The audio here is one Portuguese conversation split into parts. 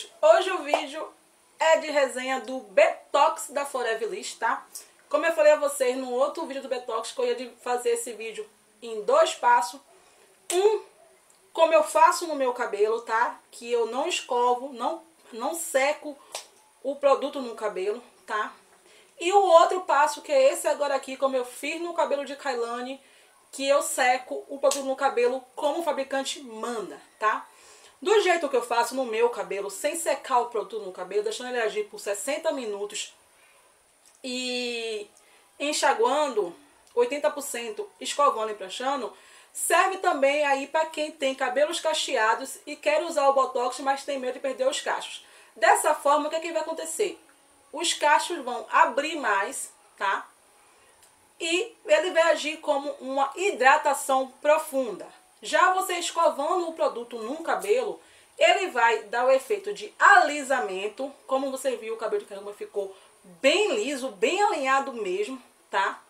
meninos! Hoje o vídeo é de resenha do Betox da Forever List, tá? Como eu falei a vocês no outro vídeo do Betox, que eu ia de fazer esse vídeo em dois passos. Um, como eu faço no meu cabelo, tá? Que eu não escovo, não, não seco o produto no cabelo, tá? E o outro passo, que é esse agora aqui, como eu fiz no cabelo de Kailane, que eu seco o produto no cabelo como o fabricante manda, tá? Do jeito que eu faço no meu cabelo, sem secar o produto no cabelo, deixando ele agir por 60 minutos e enxaguando 80%, escovando e pranchando, serve também aí para quem tem cabelos cacheados e quer usar o Botox, mas tem medo de perder os cachos. Dessa forma, o que, é que vai acontecer? Os cachos vão abrir mais, tá? E ele vai agir como uma hidratação profunda. Já você escovando o produto num cabelo, ele vai dar o efeito de alisamento. Como você viu, o cabelo de caramba ficou bem liso, bem alinhado mesmo, tá?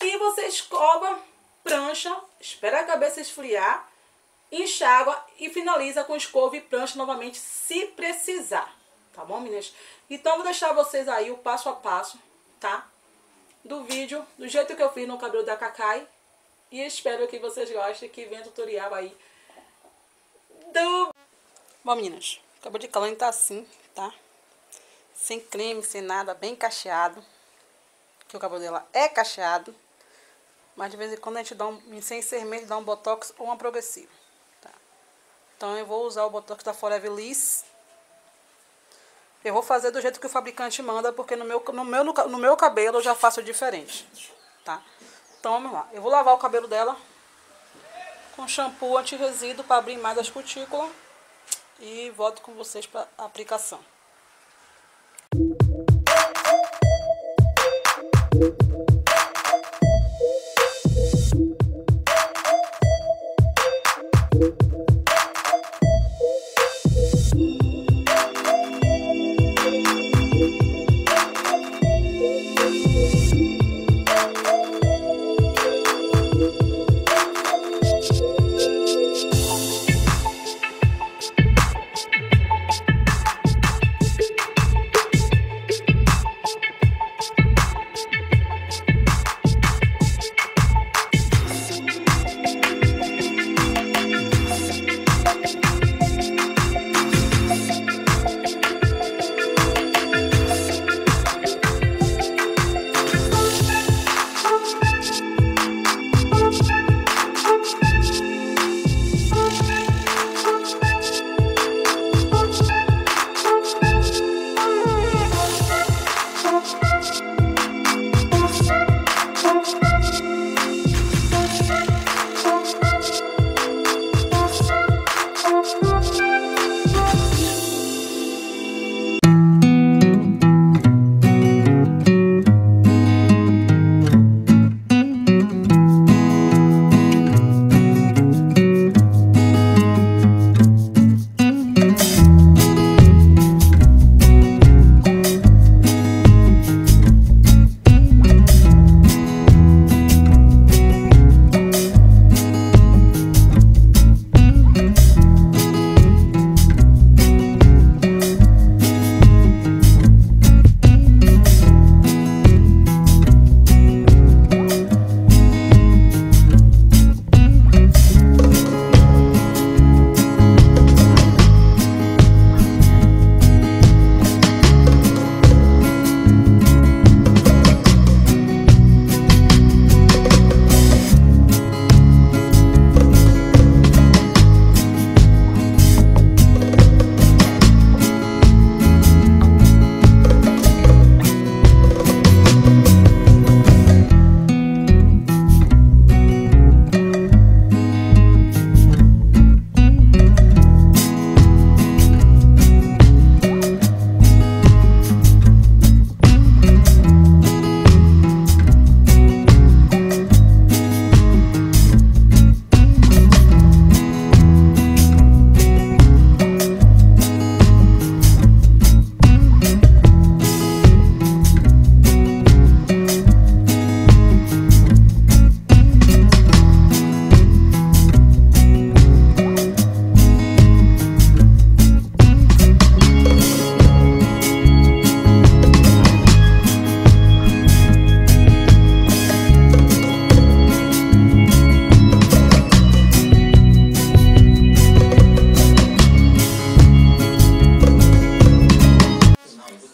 E você escova, prancha, espera a cabeça esfriar, enxágua e finaliza com escova e prancha novamente se precisar. Tá bom, meninas? Então, vou deixar vocês aí o passo a passo, tá? Do vídeo, do jeito que eu fiz no cabelo da Kakai e espero que vocês gostem, que venha tutorial aí do... Bom, meninas, cabelo de calane tá assim, tá? Sem creme, sem nada, bem cacheado. Que o cabelo dela é cacheado. Mas de vez em quando a gente dá um, sem ser mesmo, dá um botox ou uma progressiva. Tá? Então eu vou usar o botox da Forever Liss. Eu vou fazer do jeito que o fabricante manda, porque no meu, no meu, no meu cabelo eu já faço diferente. Tá? Então vamos lá. Eu vou lavar o cabelo dela com shampoo anti-resíduo para abrir mais as cutículas. E volto com vocês para aplicação.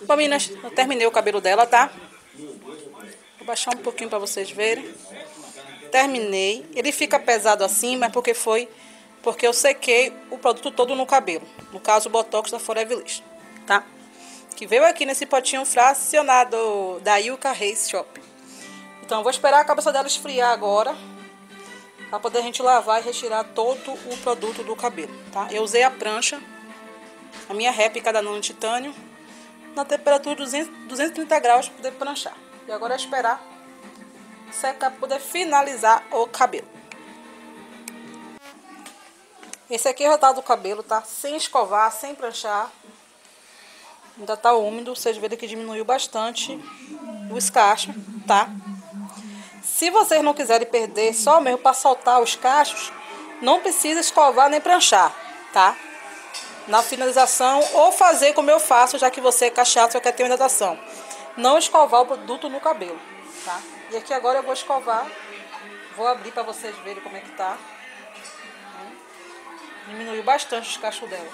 Bom, meninas, eu terminei o cabelo dela, tá? Vou baixar um pouquinho pra vocês verem. Terminei. Ele fica pesado assim, mas porque foi... Porque eu sequei o produto todo no cabelo. No caso, o Botox da Forever tá? Que veio aqui nesse potinho fracionado da Yuka Reis Shop. Então, vou esperar a cabeça dela esfriar agora. Pra poder a gente lavar e retirar todo o produto do cabelo, tá? Eu usei a prancha. A minha réplica da Nano Titânio na temperatura 200, 230 graus para poder pranchar. E agora é esperar secar para poder finalizar o cabelo. Esse aqui é o resultado do cabelo, tá? Sem escovar, sem pranchar. Ainda tá úmido, vocês verem que diminuiu bastante o escacho, tá? Se vocês não quiserem perder só mesmo para soltar os cachos, não precisa escovar nem pranchar, tá? Na finalização ou fazer como eu faço, já que você é cacheado só quer ter uma hidratação. Não escovar o produto no cabelo, tá? E aqui agora eu vou escovar, vou abrir para vocês verem como é que tá. Diminuiu bastante os cachos dela.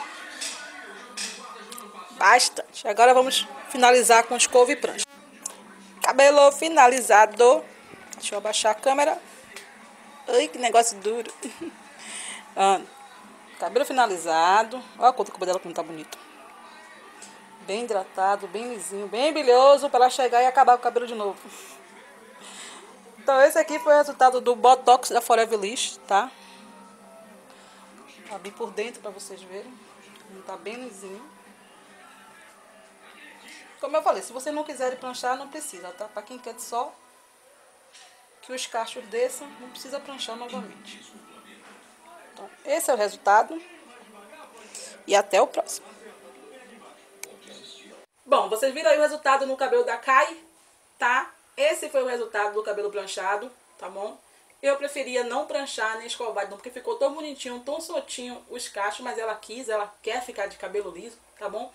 Bastante. Agora vamos finalizar com escova e prancha. Cabelo finalizado. Deixa eu abaixar a câmera. Ai, que negócio duro. ah, Cabelo finalizado. Olha a cor do cabelo dela como tá bonito. Bem hidratado, bem lisinho, bem brilhoso para ela chegar e acabar com o cabelo de novo. Então esse aqui foi o resultado do Botox da Forever Lish, tá? Abri por dentro para vocês verem. Tá bem lisinho. Como eu falei, se você não quiser pranchar, não precisa, tá? Para quem quer só que os cachos desçam, não precisa pranchar novamente. Esse é o resultado. E até o próximo. Bom, vocês viram aí o resultado no cabelo da Kai, tá? Esse foi o resultado do cabelo planchado, tá bom? Eu preferia não pranchar nem escovar, não, porque ficou tão bonitinho, tão soltinho os cachos, mas ela quis, ela quer ficar de cabelo liso, tá bom?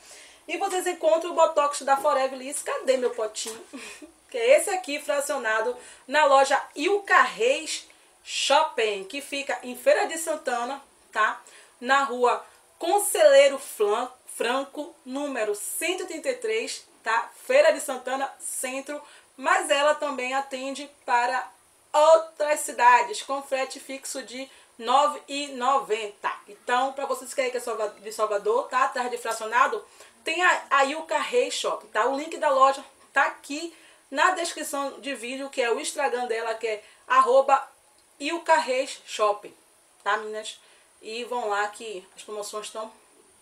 E vocês encontram o Botox da Forever Liso. Cadê meu potinho? que é esse aqui, fracionado, na loja Ilka Reis Shopping, que fica em Feira de Santana, tá? Na rua Conselheiro Franco, número 133, tá? Feira de Santana, centro, mas ela também atende para outras cidades, com frete fixo de R$ 9,90. Então, para vocês que querem é de Salvador, tá? Atrás de fracionado, tem a, Yuka Rei Shop, tá? O link da loja tá aqui na descrição de vídeo, que é o Instagram dela, que é arroba e o Carreis Shopping, tá meninas? E vão lá que as promoções estão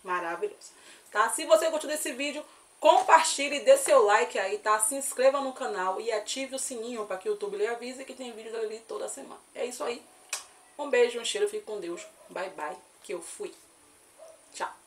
maravilhosas, tá? Se você gostou desse vídeo, compartilhe, dê seu like aí, tá? Se inscreva no canal e ative o sininho para que o YouTube lhe avise que tem vídeo ali toda semana. É isso aí. Um beijo, um cheiro, fique com Deus. Bye, bye, que eu fui. Tchau.